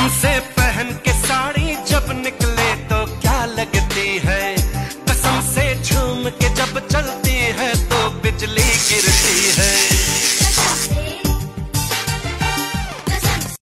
तुमसे से पहन के साड़ी जब निकले तो क्या लगती है? कसम से झूम के जब चलती